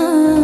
não.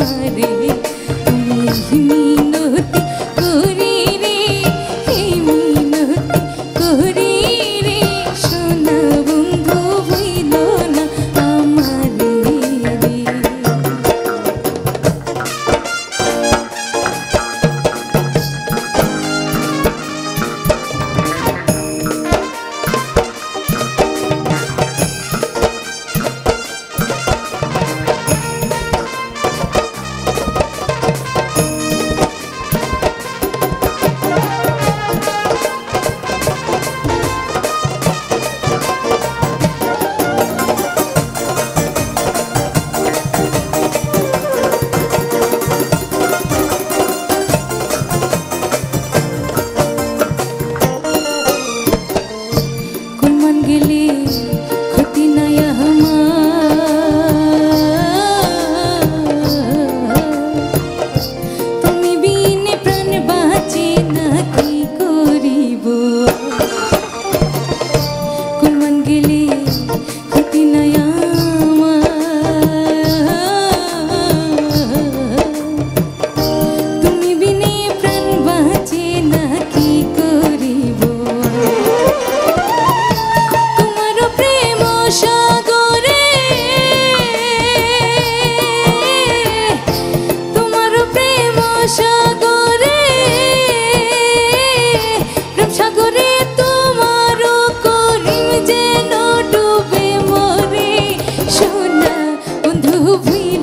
बारी तुम्हें We.